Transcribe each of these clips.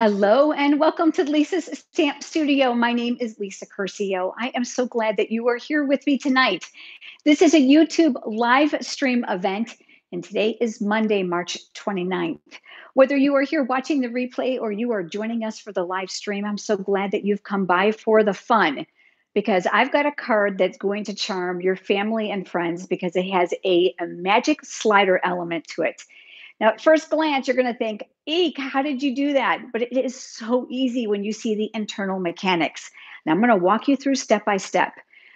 Hello and welcome to Lisa's Stamp Studio. My name is Lisa Curcio. I am so glad that you are here with me tonight. This is a YouTube live stream event, and today is Monday, March 29th. Whether you are here watching the replay or you are joining us for the live stream, I'm so glad that you've come by for the fun because I've got a card that's going to charm your family and friends because it has a, a magic slider element to it. Now, at first glance, you're going to think, eek, how did you do that? But it is so easy when you see the internal mechanics. Now, I'm going to walk you through step by step.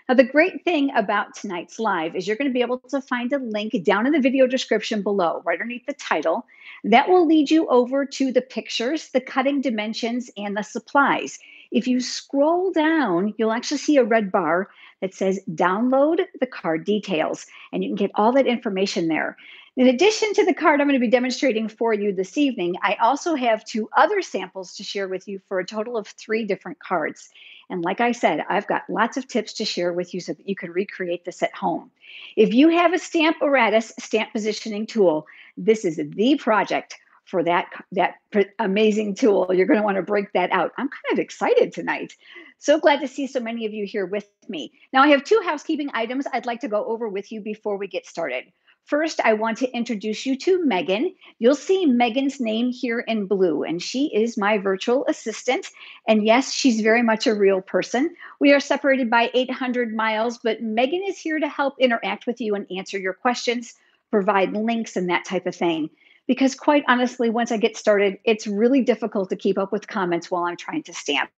Now, the great thing about tonight's live is you're going to be able to find a link down in the video description below, right underneath the title. That will lead you over to the pictures, the cutting dimensions, and the supplies. If you scroll down, you'll actually see a red bar that says download the card details, and you can get all that information there. In addition to the card I'm going to be demonstrating for you this evening, I also have two other samples to share with you for a total of three different cards. And like I said, I've got lots of tips to share with you so that you can recreate this at home. If you have a Stamp Stamparatus stamp positioning tool, this is the project for that, that amazing tool. You're going to want to break that out. I'm kind of excited tonight. So glad to see so many of you here with me. Now, I have two housekeeping items I'd like to go over with you before we get started. First, I want to introduce you to Megan. You'll see Megan's name here in blue, and she is my virtual assistant. And yes, she's very much a real person. We are separated by 800 miles, but Megan is here to help interact with you and answer your questions, provide links, and that type of thing. Because quite honestly, once I get started, it's really difficult to keep up with comments while I'm trying to stamp.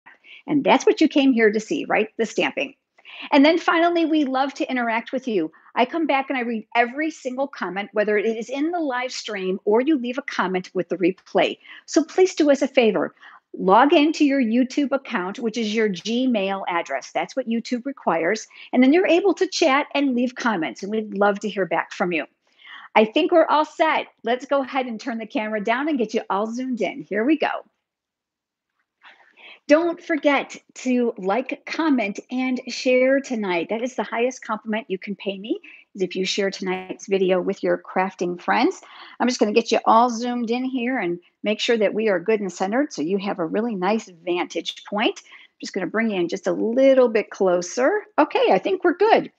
And that's what you came here to see, right? The stamping. And then finally, we love to interact with you. I come back and I read every single comment, whether it is in the live stream or you leave a comment with the replay. So please do us a favor. Log into your YouTube account, which is your Gmail address. That's what YouTube requires. And then you're able to chat and leave comments. And we'd love to hear back from you. I think we're all set. Let's go ahead and turn the camera down and get you all zoomed in. Here we go. Don't forget to like, comment, and share tonight. That is the highest compliment you can pay me is if you share tonight's video with your crafting friends. I'm just going to get you all zoomed in here and make sure that we are good and centered so you have a really nice vantage point. I'm just going to bring you in just a little bit closer. Okay, I think we're good.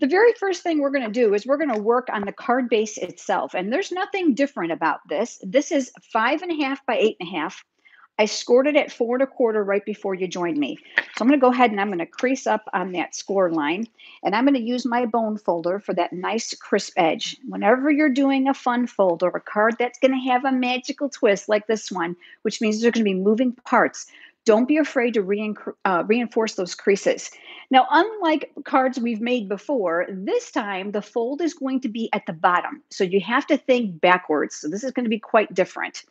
The very first thing we're going to do is we're going to work on the card base itself. And there's nothing different about this. This is five and a half by eight and a half I scored it at four and a quarter right before you joined me. So I'm going to go ahead and I'm going to crease up on that score line. And I'm going to use my bone folder for that nice crisp edge. Whenever you're doing a fun fold or a card that's going to have a magical twist like this one, which means there's going to be moving parts, don't be afraid to re- uh, reinforce those creases. Now, unlike cards we've made before, this time the fold is going to be at the bottom. So you have to think backwards. So this is going to be quite different.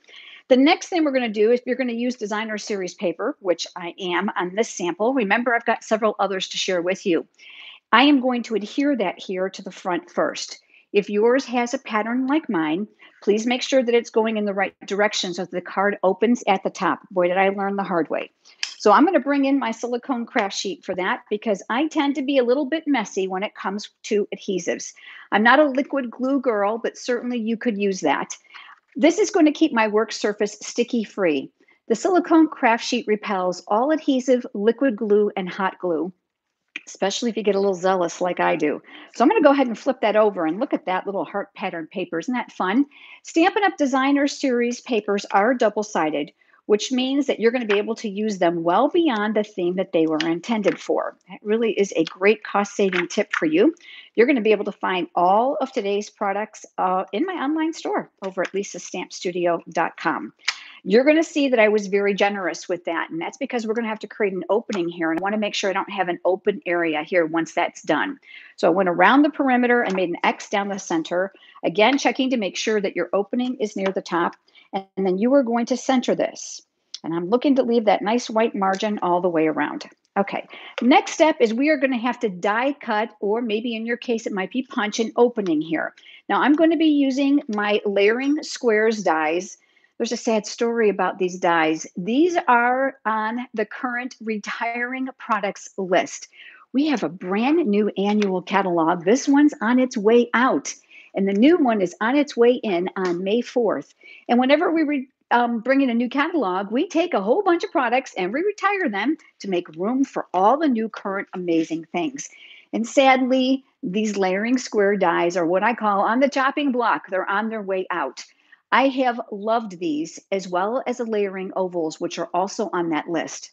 The next thing we're going to do is you're going to use designer series paper, which I am on this sample. Remember, I've got several others to share with you. I am going to adhere that here to the front first. If yours has a pattern like mine, please make sure that it's going in the right direction so that the card opens at the top. Boy, did I learn the hard way. So I'm going to bring in my silicone craft sheet for that because I tend to be a little bit messy when it comes to adhesives. I'm not a liquid glue girl, but certainly you could use that. This is going to keep my work surface sticky free. The silicone craft sheet repels all adhesive, liquid glue, and hot glue, especially if you get a little zealous like I do. So I'm going to go ahead and flip that over and look at that little heart pattern paper. Isn't that fun? Stampin' Up! Designer Series papers are double-sided, which means that you're going to be able to use them well beyond the theme that they were intended for. That really is a great cost-saving tip for you. You're going to be able to find all of today's products uh, in my online store over at lisasstampstudio.com. You're going to see that I was very generous with that. And that's because we're going to have to create an opening here. And I want to make sure I don't have an open area here once that's done. So I went around the perimeter and made an X down the center. Again, checking to make sure that your opening is near the top. And then you are going to center this. And I'm looking to leave that nice white margin all the way around. Okay, next step is we are going to have to die cut, or maybe in your case, it might be punch an opening here. Now I'm going to be using my layering squares dies. There's a sad story about these dies. These are on the current retiring products list. We have a brand new annual catalog. This one's on its way out, and the new one is on its way in on May 4th. And whenever we re- um, bring in a new catalog, we take a whole bunch of products and we retire them to make room for all the new current amazing things. And sadly, these layering square dies are what I call on the chopping block. They're on their way out. I have loved these as well as the layering ovals, which are also on that list.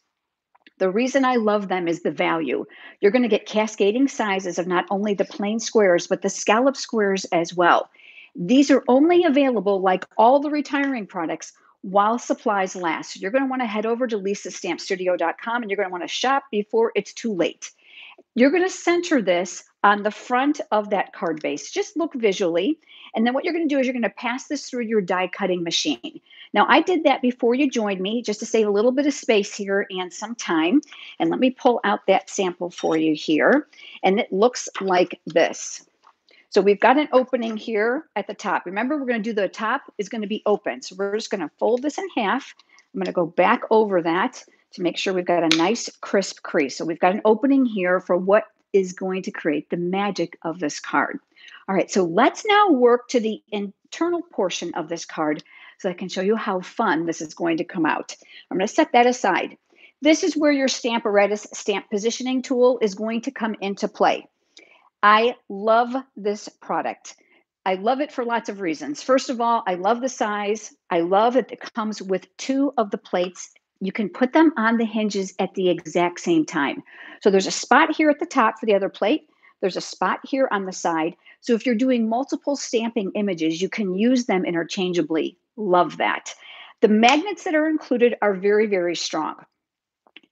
The reason I love them is the value. You're going to get cascading sizes of not only the plain squares, but the scallop squares as well. These are only available, like all the retiring products, while supplies last. You're going to want to head over to lisasstampstudio.com and you're going to want to shop before it's too late. You're going to center this on the front of that card base. Just look visually. And then what you're going to do is you're going to pass this through your die cutting machine. Now, I did that before you joined me just to save a little bit of space here and some time. And let me pull out that sample for you here. And it looks like this. So we've got an opening here at the top. Remember, we're going to do the top is going to be open. So we're just going to fold this in half. I'm going to go back over that to make sure we've got a nice crisp crease. So we've got an opening here for what is going to create the magic of this card. All right, so let's now work to the internal portion of this card so I can show you how fun this is going to come out. I'm going to set that aside. This is where your Stamparatus stamp positioning tool is going to come into play. I love this product. I love it for lots of reasons. First of all, I love the size. I love that it comes with two of the plates you can put them on the hinges at the exact same time. So there's a spot here at the top for the other plate. There's a spot here on the side. So if you're doing multiple stamping images, you can use them interchangeably. Love that. The magnets that are included are very, very strong.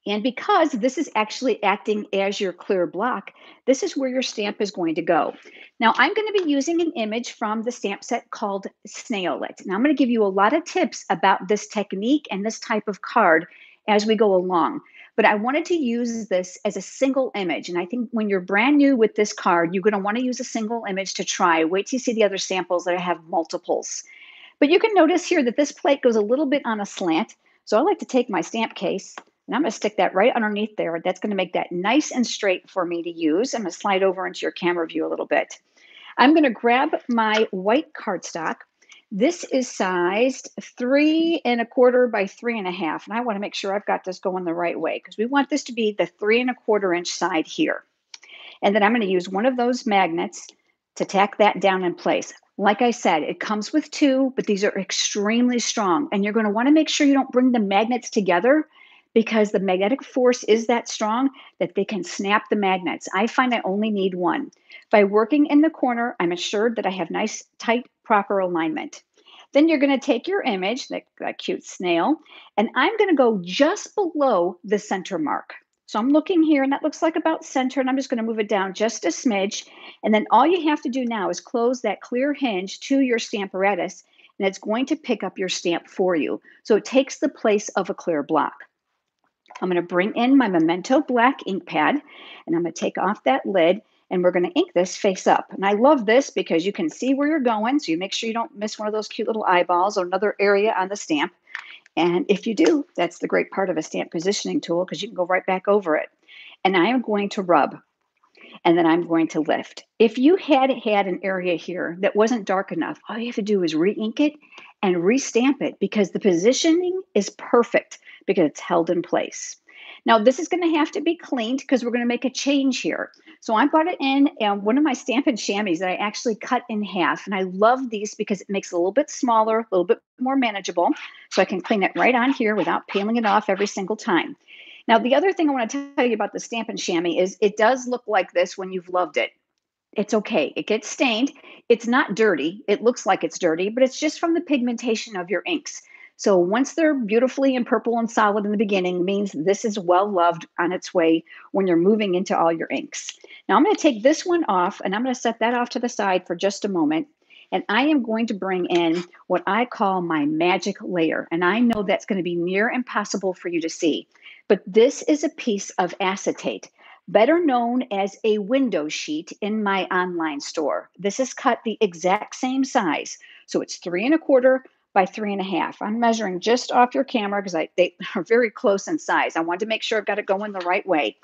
And because this is actually acting as your clear block, this is where your stamp is going to go. Now, I'm going to be using an image from the stamp set called Snailed It. Now, I'm going to give you a lot of tips about this technique and this type of card as we go along. But I wanted to use this as a single image. And I think when you're brand new with this card, you're going to want to use a single image to try. Wait till you see the other samples that have multiples. But you can notice here that this plate goes a little bit on a slant. So I like to take my stamp case and I'm going to stick that right underneath there. That's going to make that nice and straight for me to use. I'm going to slide over into your camera view a little bit. I'm going to grab my white cardstock. This is sized three and a quarter by three and a half. And I want to make sure I've got this going the right way because we want this to be the three and a quarter inch side here. And then I'm going to use one of those magnets to tack that down in place. Like I said, it comes with two, but these are extremely strong. And you're going to want to make sure you don't bring the magnets together because the magnetic force is that strong that they can snap the magnets. I find I only need one. By working in the corner, I'm assured that I have nice, tight, proper alignment. Then you're going to take your image, that, that cute snail, and I'm going to go just below the center mark. So I'm looking here, and that looks like about center, and I'm just going to move it down just a smidge. And then all you have to do now is close that clear hinge to your Stamparatus, and it's going to pick up your stamp for you. So it takes the place of a clear block. I'm going to bring in my Memento black ink pad and I'm going to take off that lid and we're going to ink this face up. And I love this because you can see where you're going. So you make sure you don't miss one of those cute little eyeballs or another area on the stamp. And if you do, that's the great part of a stamp positioning tool because you can go right back over it. And I am going to rub and then I'm going to lift. If you had had an area here that wasn't dark enough, all you have to do is re-ink it and restamp it because the positioning is perfect because it's held in place. Now, this is going to have to be cleaned because we're going to make a change here. So I brought it in one of my Stampin' Chamois that I actually cut in half. And I love these because it makes it a little bit smaller, a little bit more manageable. So I can clean it right on here without peeling it off every single time. Now, the other thing I want to tell you about the Stampin' Chamois is it does look like this when you've loved it. It's okay. It gets stained. It's not dirty. It looks like it's dirty, but it's just from the pigmentation of your inks. So once they're beautifully and purple and solid in the beginning means this is well loved on its way when you're moving into all your inks. Now I'm going to take this one off and I'm going to set that off to the side for just a moment. And I am going to bring in what I call my magic layer. And I know that's going to be near impossible for you to see. But this is a piece of acetate, better known as a window sheet in my online store. This is cut the exact same size. So it's three and a quarter by three and a half. I'm measuring just off your camera because they are very close in size. I want to make sure I've got it going the right way.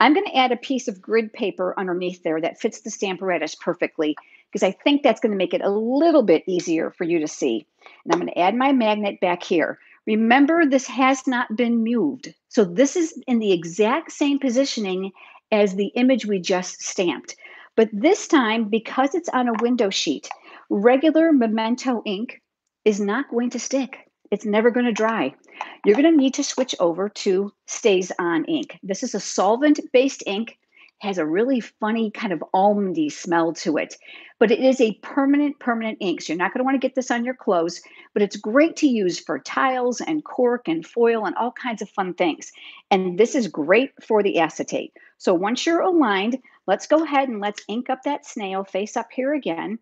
I'm going to add a piece of grid paper underneath there that fits the Stamparatus perfectly. because I think that's going to make it a little bit easier for you to see. And I'm going to add my magnet back here. Remember, this has not been moved. So this is in the exact same positioning as the image we just stamped. But this time, because it's on a window sheet, regular Memento ink is not going to stick. It's never going to dry. You're going to need to switch over to StazOn ink. This is a solvent-based ink has a really funny kind of almondy smell to it. But it is a permanent, permanent ink. So you're not going to want to get this on your clothes, but it's great to use for tiles and cork and foil and all kinds of fun things. And this is great for the acetate. So once you're aligned, let's go ahead and let's ink up that snail face up here again.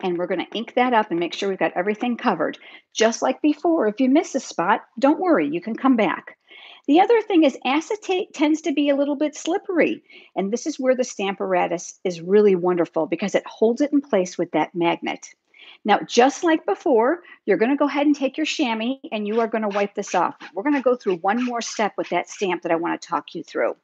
And we're going to ink that up and make sure we've got everything covered. Just like before, if you miss a spot, don't worry, you can come back. The other thing is acetate tends to be a little bit slippery. And this is where the Stamparatus is really wonderful because it holds it in place with that magnet. Now, just like before, you're going to go ahead and take your chamois and you are going to wipe this off. We're going to go through one more step with that stamp that I want to talk you through.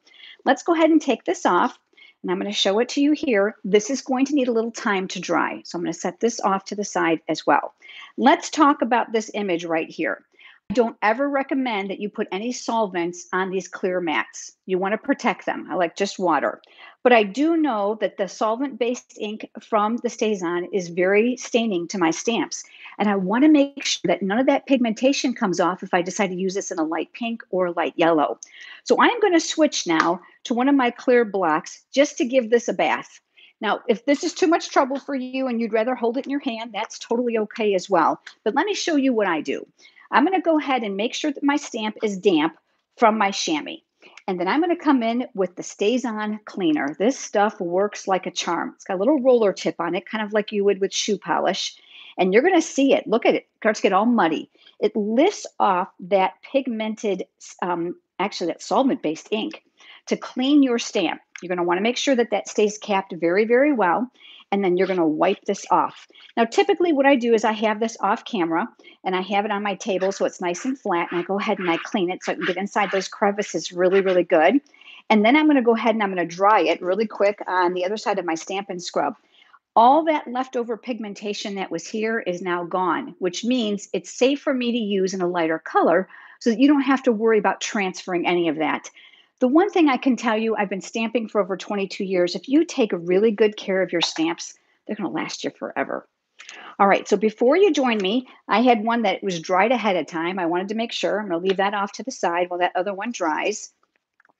Let's go ahead and take this off. And I'm going to show it to you here. This is going to need a little time to dry. So I'm going to set this off to the side as well. Let's talk about this image right here. I don't ever recommend that you put any solvents on these clear mats. You want to protect them. I like just water. But I do know that the solvent based ink from the StazOn is very staining to my stamps. And I want to make sure that none of that pigmentation comes off if I decide to use this in a light pink or light yellow. So I'm going to switch now to one of my clear blocks just to give this a bath. Now, if this is too much trouble for you and you'd rather hold it in your hand, that's totally okay as well. But let me show you what I do. I'm going to go ahead and make sure that my stamp is damp from my chamois. And then I'm going to come in with the StazOn cleaner. This stuff works like a charm. It's got a little roller tip on it, kind of like you would with shoe polish. And you're going to see it. Look at it. It starts to get all muddy. It lifts off that pigmented, um, actually that solvent-based ink to clean your stamp. You're going to want to make sure that that stays capped very, very well and then you're going to wipe this off. Now, typically what I do is I have this off camera and I have it on my table so it's nice and flat and I go ahead and I clean it so I can get inside those crevices really, really good. And then I'm going to go ahead and I'm going to dry it really quick on the other side of my Stampin' Scrub. All that leftover pigmentation that was here is now gone, which means it's safe for me to use in a lighter color so that you don't have to worry about transferring any of that. The one thing I can tell you, I've been stamping for over 22 years. If you take really good care of your stamps, they're going to last you forever. All right, so before you join me, I had one that was dried ahead of time. I wanted to make sure. I'm going to leave that off to the side while that other one dries.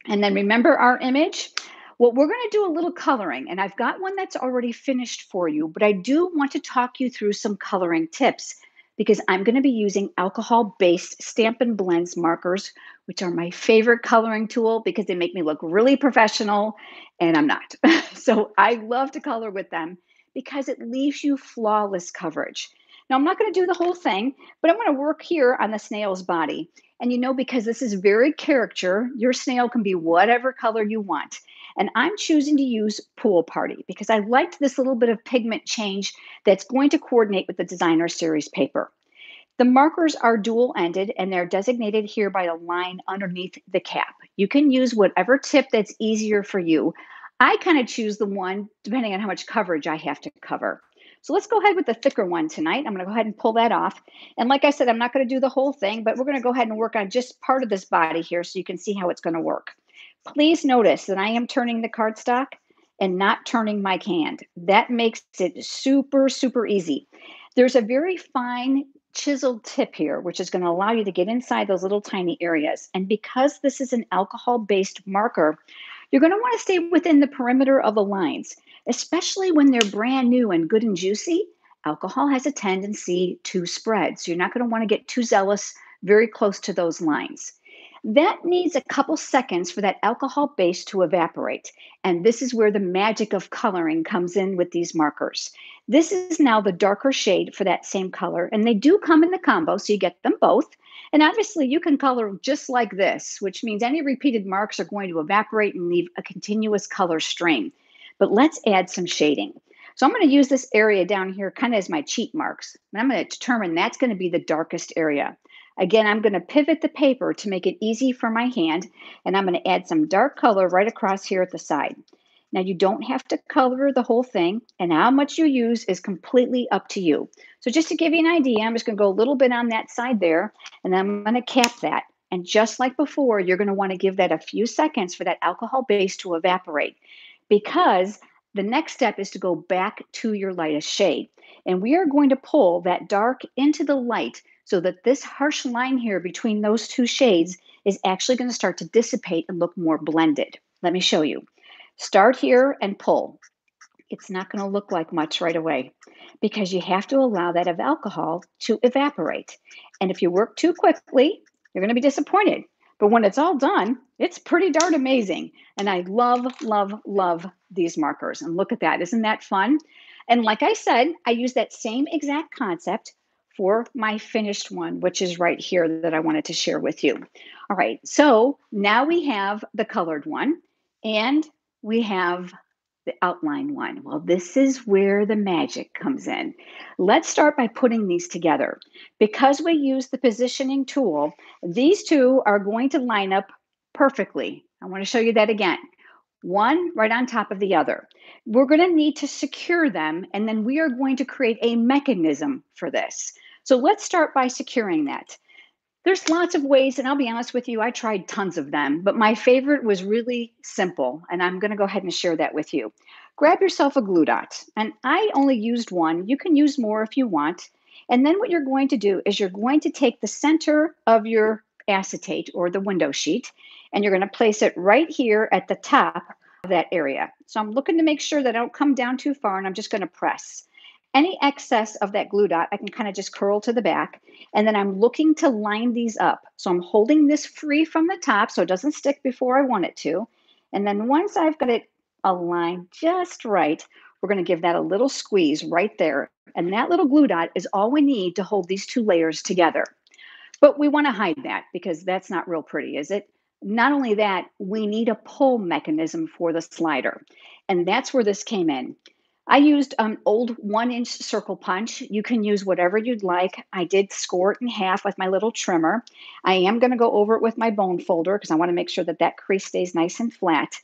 And then remember our image? Well, we're going to do a little coloring, and I've got one that's already finished for you, but I do want to talk you through some coloring tips because I'm going to be using alcohol-based Stampin' Blends markers, which are my favorite coloring tool because they make me look really professional, and I'm not. so I love to color with them because it leaves you flawless coverage. Now, I'm not going to do the whole thing, but I'm going to work here on the snail's body. And you know, because this is very caricature, your snail can be whatever color you want. And I'm choosing to use Pool Party because I liked this little bit of pigment change that's going to coordinate with the designer series paper. The markers are dual ended and they're designated here by a line underneath the cap. You can use whatever tip that's easier for you. I kind of choose the one depending on how much coverage I have to cover. So let's go ahead with the thicker one tonight. I'm going to go ahead and pull that off. And like I said, I'm not going to do the whole thing, but we're going to go ahead and work on just part of this body here so you can see how it's going to work. Please notice that I am turning the cardstock and not turning my hand. That makes it super, super easy. There's a very fine chiseled tip here, which is going to allow you to get inside those little tiny areas. And because this is an alcohol-based marker, you're going to want to stay within the perimeter of the lines, especially when they're brand new and good and juicy. Alcohol has a tendency to spread. So you're not going to want to get too zealous very close to those lines. That needs a couple seconds for that alcohol base to evaporate. And this is where the magic of coloring comes in with these markers. This is now the darker shade for that same color. And they do come in the combo, so you get them both. And obviously you can color just like this, which means any repeated marks are going to evaporate and leave a continuous color stream. But let's add some shading. So I'm going to use this area down here kind of as my cheat marks. And I'm going to determine that's going to be the darkest area. Again, I'm going to pivot the paper to make it easy for my hand, and I'm going to add some dark color right across here at the side. Now, you don't have to color the whole thing, and how much you use is completely up to you. So, just to give you an idea, I'm just going to go a little bit on that side there, and I'm going to cap that. And just like before, you're going to want to give that a few seconds for that alcohol base to evaporate because the next step is to go back to your lightest shade. And we are going to pull that dark into the light so that this harsh line here between those two shades is actually going to start to dissipate and look more blended. Let me show you. Start here and pull. It's not going to look like much right away because you have to allow that of alcohol to evaporate. And if you work too quickly, you're going to be disappointed. But when it's all done, it's pretty darn amazing. And I love, love, love these markers. And look at that. Isn't that fun? And like I said, I use that same exact concept for my finished one, which is right here that I wanted to share with you. All right, so now we have the colored one and we have the outline one. Well, this is where the magic comes in. Let's start by putting these together. Because we use the positioning tool, these two are going to line up perfectly. I want to show you that again. One right on top of the other. We're going to need to secure them, and then we are going to create a mechanism for this. So let's start by securing that. There's lots of ways, and I'll be honest with you, I tried tons of them, but my favorite was really simple, and I'm going to go ahead and share that with you. Grab yourself a glue dot, and I only used one. You can use more if you want. And then what you're going to do is you're going to take the center of your acetate or the window sheet, and you're going to place it right here at the top of that area. So I'm looking to make sure that I don't come down too far, and I'm just going to press any excess of that glue dot, I can kind of just curl to the back. And then I'm looking to line these up. So I'm holding this free from the top so it doesn't stick before I want it to. And then once I've got it aligned just right, we're going to give that a little squeeze right there. And that little glue dot is all we need to hold these two layers together. But we want to hide that because that's not real pretty, is it? Not only that, we need a pull mechanism for the slider. And that's where this came in. I used an old one inch circle punch. You can use whatever you'd like. I did score it in half with my little trimmer. I am going to go over it with my bone folder because I want to make sure that that crease stays nice and flat.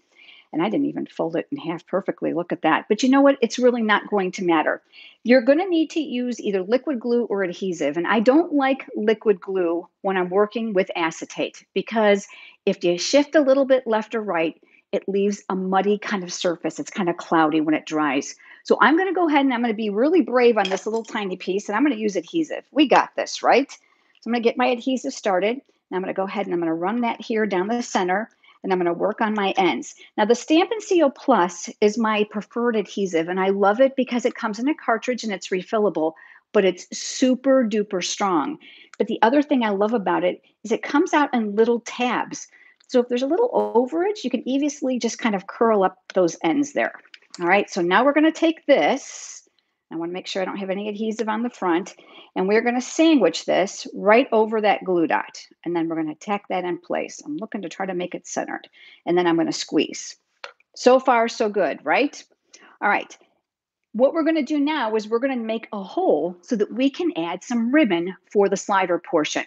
And I didn't even fold it in half perfectly. Look at that. But you know what? It's really not going to matter. You're going to need to use either liquid glue or adhesive. And I don't like liquid glue when I'm working with acetate because if you shift a little bit left or right, it leaves a muddy kind of surface. It's kind of cloudy when it dries. So I'm going to go ahead and I'm going to be really brave on this little tiny piece and I'm going to use adhesive. We got this, right? So I'm going to get my adhesive started. And I'm going to go ahead and I'm going to run that here down the center and I'm going to work on my ends. Now the Stampin' Seal Plus is my preferred adhesive and I love it because it comes in a cartridge and it's refillable, but it's super duper strong. But the other thing I love about it is it comes out in little tabs. So if there's a little overage, you can easily just kind of curl up those ends there. All right, so now we're going to take this. I want to make sure I don't have any adhesive on the front. And we're going to sandwich this right over that glue dot. And then we're going to tack that in place. I'm looking to try to make it centered. And then I'm going to squeeze. So far, so good, right? All right. What we're going to do now is we're going to make a hole so that we can add some ribbon for the slider portion.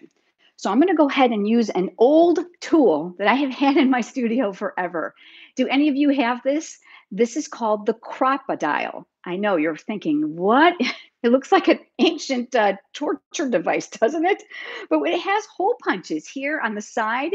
So I'm going to go ahead and use an old tool that I have had in my studio forever. Do any of you have this? This is called the Crop-A-Dile. I know you're thinking, what? It looks like an ancient uh, torture device, doesn't it? But it has hole punches here on the side,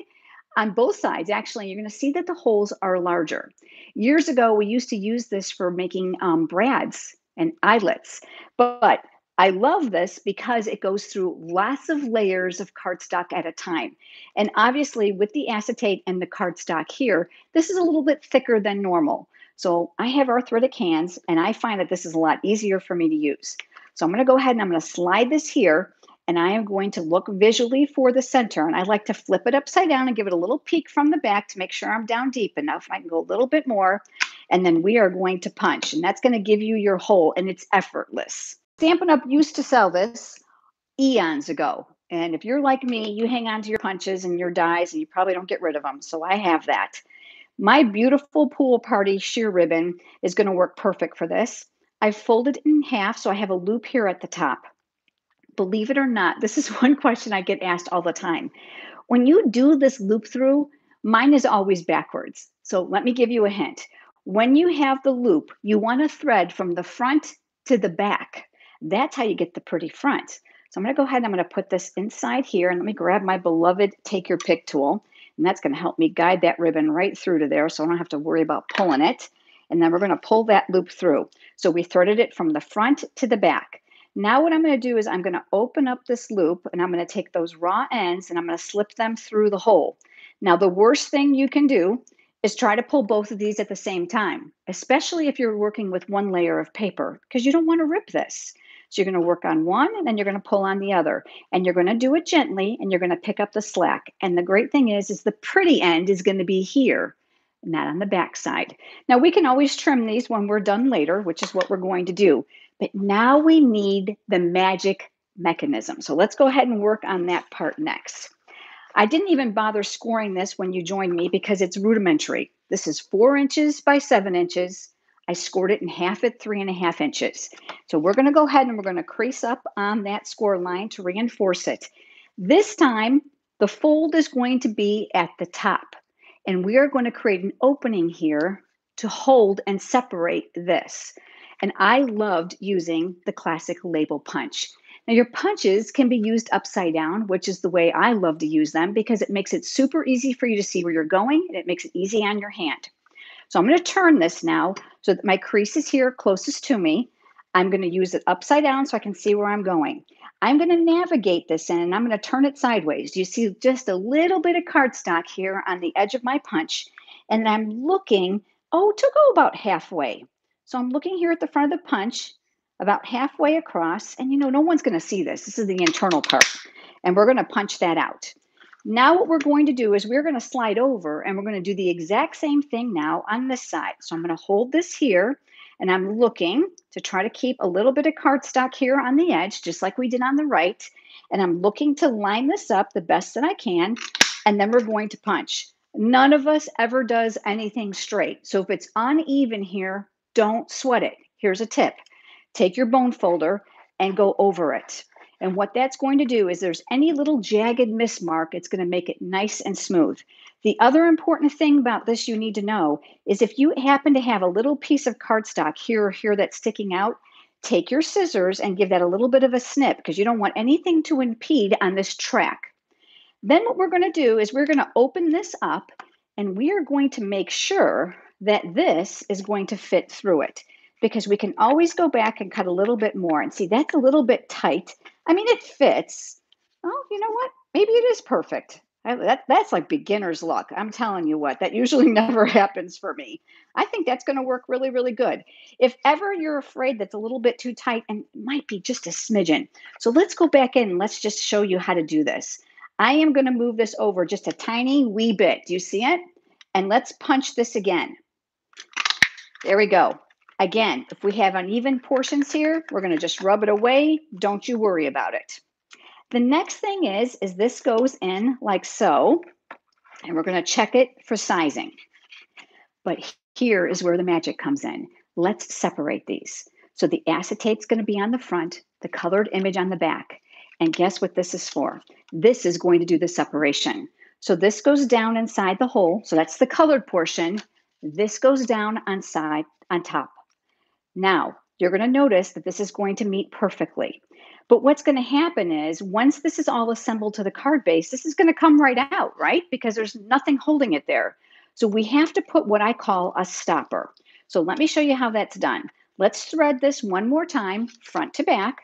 on both sides. Actually, you're going to see that the holes are larger. Years ago, we used to use this for making um, brads and eyelets, but I love this because it goes through lots of layers of cardstock at a time. And obviously, with the acetate and the cardstock here, this is a little bit thicker than normal. So I have arthritic hands and I find that this is a lot easier for me to use. So I'm going to go ahead and I'm going to slide this here and I am going to look visually for the center. And I like to flip it upside down and give it a little peek from the back to make sure I'm down deep enough. I can go a little bit more and then we are going to punch and that's going to give you your hole and it's effortless. Stampin' Up used to sell this eons ago. And if you're like me, you hang on to your punches and your dies and you probably don't get rid of them. So I have that. My beautiful pool party sheer ribbon is going to work perfect for this. I've folded it in half so I have a loop here at the top. Believe it or not, this is one question I get asked all the time. When you do this loop through, mine is always backwards. So let me give you a hint. When you have the loop, you want to thread from the front to the back. That's how you get the pretty front. So I'm going to go ahead and I'm going to put this inside here and let me grab my beloved take your pick tool. And that's going to help me guide that ribbon right through to there so I don't have to worry about pulling it. And then we're going to pull that loop through. So we threaded it from the front to the back. Now what I'm going to do is I'm going to open up this loop and I'm going to take those raw ends and I'm going to slip them through the hole. Now the worst thing you can do is try to pull both of these at the same time, especially if you're working with one layer of paper, because you don't want to rip this. So you're going to work on one and then you're going to pull on the other. And you're going to do it gently and you're going to pick up the slack. And the great thing is, is the pretty end is going to be here, not on the back side. Now we can always trim these when we're done later, which is what we're going to do. But now we need the magic mechanism. So let's go ahead and work on that part next. I didn't even bother scoring this when you joined me because it's rudimentary. This is four inches by seven inches. I scored it in half at three and a half inches. So we're going to go ahead and we're going to crease up on that score line to reinforce it. This time, the fold is going to be at the top. And we are going to create an opening here to hold and separate this. And I loved using the classic label punch. Now, your punches can be used upside down, which is the way I love to use them because it makes it super easy for you to see where you're going and it makes it easy on your hand. So I'm going to turn this now so that my crease is here closest to me. I'm going to use it upside down so I can see where I'm going. I'm going to navigate this in and I'm going to turn it sideways. Do you see just a little bit of cardstock here on the edge of my punch. And I'm looking, oh, to go oh, about halfway. So I'm looking here at the front of the punch about halfway across. And you know, no one's going to see this. This is the internal part. And we're going to punch that out. Now what we're going to do is we're going to slide over and we're going to do the exact same thing now on this side. So I'm going to hold this here and I'm looking to try to keep a little bit of cardstock here on the edge, just like we did on the right. And I'm looking to line this up the best that I can. And then we're going to punch. None of us ever does anything straight. So if it's uneven here, don't sweat it. Here's a tip take your bone folder and go over it. And what that's going to do is there's any little jagged mismark, it's going to make it nice and smooth. The other important thing about this you need to know is if you happen to have a little piece of cardstock here or here that's sticking out, take your scissors and give that a little bit of a snip because you don't want anything to impede on this track. Then what we're going to do is we're going to open this up and we are going to make sure that this is going to fit through it because we can always go back and cut a little bit more and see that's a little bit tight. I mean, it fits. Oh, you know what? Maybe it is perfect. I, that, that's like beginner's luck. I'm telling you what, that usually never happens for me. I think that's going to work really, really good. If ever you're afraid that's a little bit too tight and might be just a smidgen. So let's go back in let's just show you how to do this. I am going to move this over just a tiny wee bit. Do you see it? And let's punch this again. There we go. Again, if we have uneven portions here, we're going to just rub it away. Don't you worry about it. The next thing is, is this goes in like so, and we're going to check it for sizing. But here is where the magic comes in. Let's separate these. So the acetate's going to be on the front, the colored image on the back. And guess what this is for? This is going to do the separation. So this goes down inside the hole. So that's the colored portion. This goes down on side on top. Now, you're going to notice that this is going to meet perfectly. But what's going to happen is once this is all assembled to the card base, this is going to come right out, right? Because there's nothing holding it there. So we have to put what I call a stopper. So let me show you how that's done. Let's thread this one more time, front to back,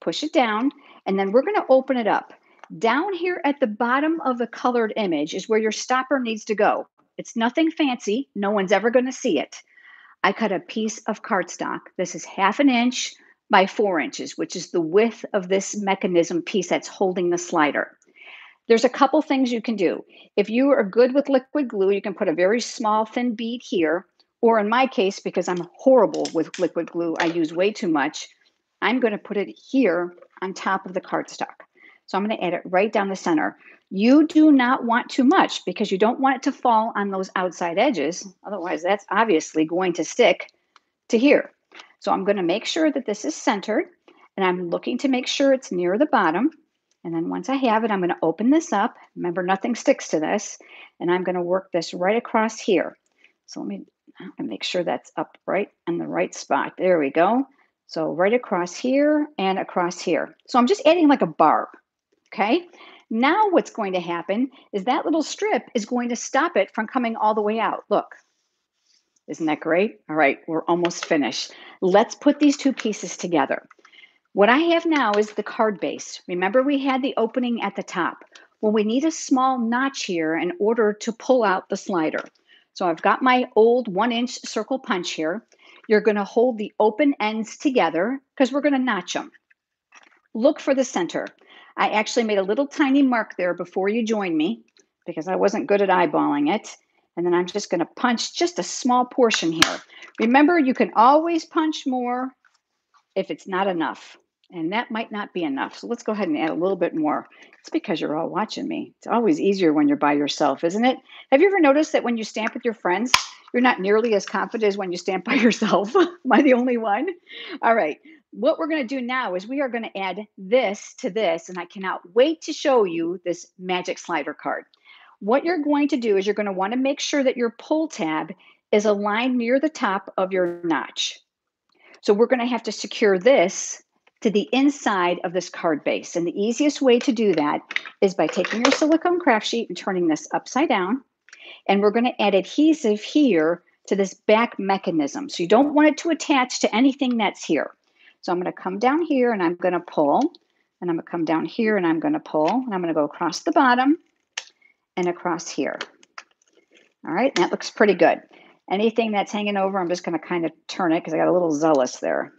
push it down, and then we're going to open it up. Down here at the bottom of the colored image is where your stopper needs to go. It's nothing fancy. No one's ever going to see it. I cut a piece of cardstock. This is half an inch by four inches, which is the width of this mechanism piece that's holding the slider. There's a couple things you can do. If you are good with liquid glue, you can put a very small thin bead here, or in my case, because I'm horrible with liquid glue, I use way too much, I'm going to put it here on top of the cardstock. So I'm going to add it right down the center. You do not want too much because you don't want it to fall on those outside edges. Otherwise, that's obviously going to stick to here. So I'm going to make sure that this is centered and I'm looking to make sure it's near the bottom. And then once I have it, I'm going to open this up. Remember, nothing sticks to this. And I'm going to work this right across here. So let me, make sure that's up right in the right spot. There we go. So right across here and across here. So I'm just adding like a barb, okay? Now what's going to happen is that little strip is going to stop it from coming all the way out. Look, isn't that great? All right, we're almost finished. Let's put these two pieces together. What I have now is the card base. Remember we had the opening at the top. Well, we need a small notch here in order to pull out the slider. So I've got my old one inch circle punch here. You're gonna hold the open ends together because we're gonna notch them. Look for the center. I actually made a little tiny mark there before you joined me because I wasn't good at eyeballing it. And then I'm just gonna punch just a small portion here. Remember, you can always punch more if it's not enough. And that might not be enough. So let's go ahead and add a little bit more. It's because you're all watching me. It's always easier when you're by yourself, isn't it? Have you ever noticed that when you stamp with your friends, you're not nearly as confident as when you stamp by yourself? Am I the only one? All right. What we're going to do now is we are going to add this to this, and I cannot wait to show you this magic slider card. What you're going to do is you're going to want to make sure that your pull tab is aligned near the top of your notch. So we're going to have to secure this to the inside of this card base. And the easiest way to do that is by taking your silicone craft sheet and turning this upside down. And we're going to add adhesive here to this back mechanism. So you don't want it to attach to anything that's here. So I'm going to come down here and I'm going to pull. And I'm going to come down here and I'm going to pull. And I'm going to go across the bottom and across here. All right, that looks pretty good. Anything that's hanging over, I'm just going to kind of turn it because I got a little zealous there.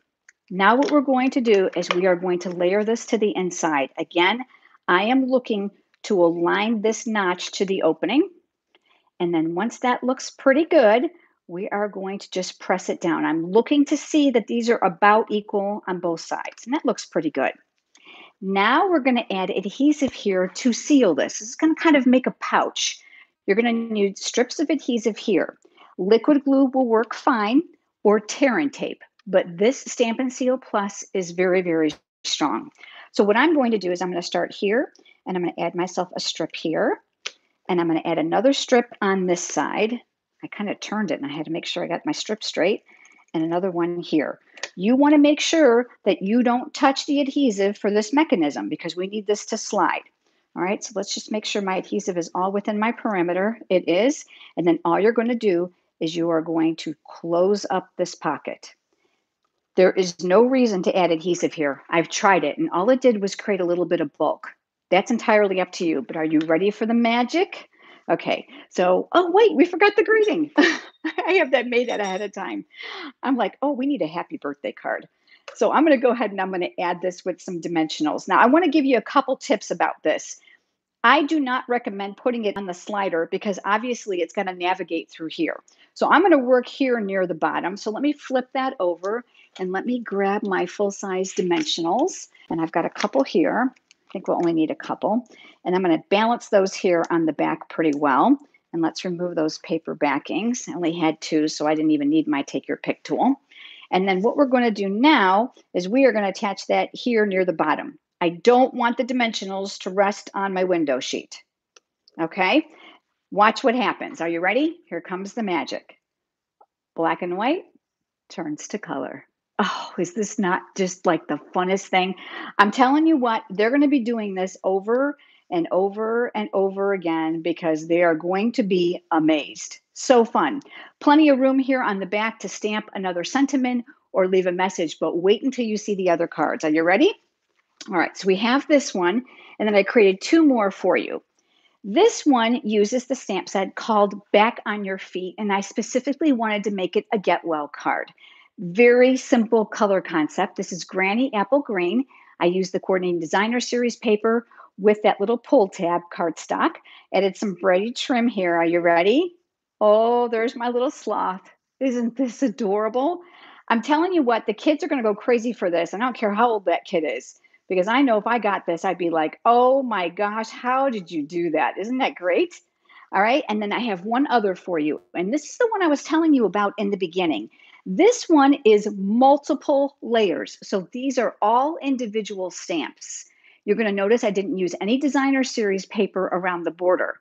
Now what we're going to do is we are going to layer this to the inside. Again, I am looking to align this notch to the opening. And then once that looks pretty good, we are going to just press it down. I'm looking to see that these are about equal on both sides. And that looks pretty good. Now we're going to add adhesive here to seal this. This is going to kind of make a pouch. You're going to need strips of adhesive here. Liquid glue will work fine or tear and tape. But this Stampin' Seal Plus is very, very strong. So what I'm going to do is I'm going to start here and I'm going to add myself a strip here. And I'm going to add another strip on this side. I kind of turned it and I had to make sure I got my strip straight. And another one here. You want to make sure that you don't touch the adhesive for this mechanism because we need this to slide. All right, so let's just make sure my adhesive is all within my perimeter. It is. And then all you're going to do is you are going to close up this pocket. There is no reason to add adhesive here. I've tried it and all it did was create a little bit of bulk. That's entirely up to you, but are you ready for the magic? Okay, so, oh, wait, we forgot the greeting. I have that made that ahead of time. I'm like, oh, we need a happy birthday card. So I'm going to go ahead and I'm going to add this with some dimensionals. Now, I want to give you a couple tips about this. I do not recommend putting it on the slider because obviously it's going to navigate through here. So I'm going to work here near the bottom. So let me flip that over and let me grab my full size dimensionals. And I've got a couple here. Think we'll only need a couple. And I'm going to balance those here on the back pretty well. And let's remove those paper backings. I only had two, so I didn't even need my take your pick tool. And then what we're going to do now is we are going to attach that here near the bottom. I don't want the dimensionals to rest on my window sheet. Okay, watch what happens. Are you ready? Here comes the magic. Black and white turns to color. Oh, is this not just like the funnest thing? I'm telling you what, they're going to be doing this over and over and over again because they are going to be amazed. So fun. Plenty of room here on the back to stamp another sentiment or leave a message, but wait until you see the other cards. Are you ready? All right, so we have this one, and then I created two more for you. This one uses the stamp set called Back on Your Feet, and I specifically wanted to make it a Get Well card. Very simple color concept. This is Granny Apple Green. I used the Coordinating Designer Series paper with that little pull tab cardstock. Added some braided trim here. Are you ready? Oh, there's my little sloth. Isn't this adorable? I'm telling you what, the kids are going to go crazy for this. I don't care how old that kid is because I know if I got this, I'd be like, oh my gosh, how did you do that? Isn't that great? All right. And then I have one other for you. And this is the one I was telling you about in the beginning. This one is multiple layers. So these are all individual stamps. You're going to notice I didn't use any designer series paper around the border.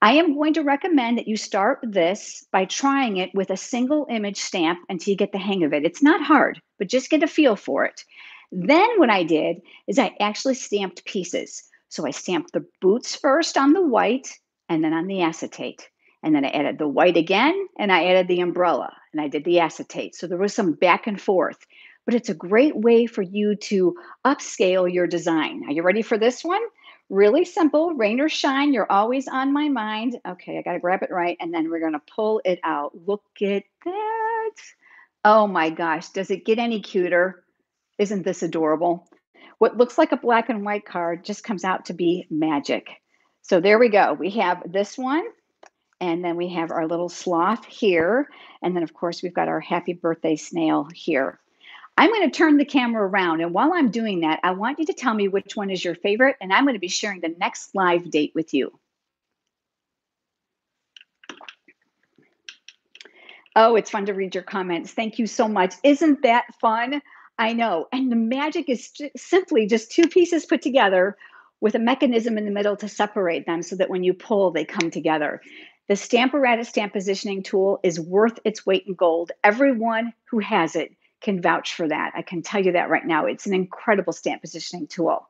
I am going to recommend that you start this by trying it with a single image stamp until you get the hang of it. It's not hard, but just get a feel for it. Then what I did is I actually stamped pieces. So I stamped the boots first on the white and then on the acetate. And then I added the white again and I added the umbrella and I did the acetate. So there was some back and forth, but it's a great way for you to upscale your design. Are you ready for this one? Really simple, rain or shine, you're always on my mind. Okay, I got to grab it right and then we're to pull it out. Look at that. Oh my gosh, does it get any cuter? Isn't this adorable? What looks like a black and white card just comes out to be magic. So there we go. We have this one, and then we have our little sloth here. And then, of course, we've got our happy birthday snail here. I'm going to turn the camera around. And while I'm doing that, I want you to tell me which one is your favorite. And I'm going to be sharing the next live date with you. Oh, it's fun to read your comments. Thank you so much. Isn't that fun? I know. And the magic is simply just two pieces put together with a mechanism in the middle to separate them so that when you pull, they come together. The Stamparatus stamp positioning tool is worth its weight in gold. Everyone who has it can vouch for that. I can tell you that right now. It's an incredible stamp positioning tool.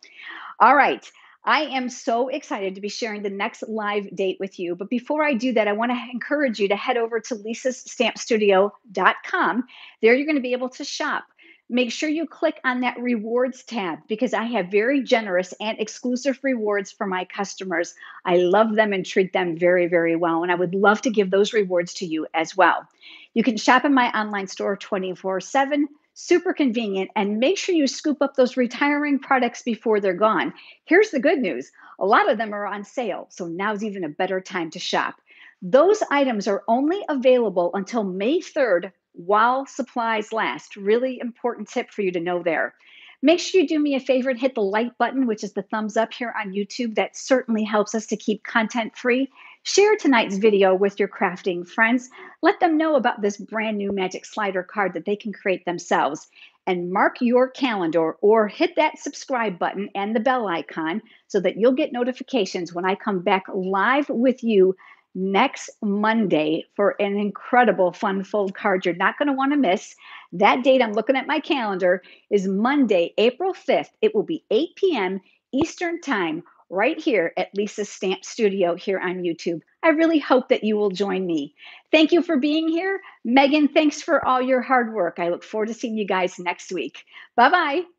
All right. I am so excited to be sharing the next live date with you. But before I do that, I want to encourage you to head over to lisasstampstudio.com. There, you're going to be able to shop make sure you click on that rewards tab because I have very generous and exclusive rewards for my customers. I love them and treat them very, very well. And I would love to give those rewards to you as well. You can shop in my online store 24 7. Super convenient, and make sure you scoop up those retiring products before they're gone. Here's the good news a lot of them are on sale, so now's even a better time to shop. Those items are only available until May 3rd while supplies last. Really important tip for you to know there. Make sure you do me a favor and hit the like button, which is the thumbs up here on YouTube. That certainly helps us to keep content free. Share tonight's video with your crafting friends. Let them know about this brand new Magic Slider card that they can create themselves. And mark your calendar or hit that subscribe button and the bell icon so that you'll get notifications when I come back live with you next Monday for an incredible fun fold card you're not going to want to miss. That date, I'm looking at my calendar, is Monday, April 5th. It will be 8 p.m. Eastern Time right here at Lisa's Stamp Studio here on YouTube. I really hope that you will join me. Thank you for being here. Megan, thanks for all your hard work. I look forward to seeing you guys next week. Bye bye.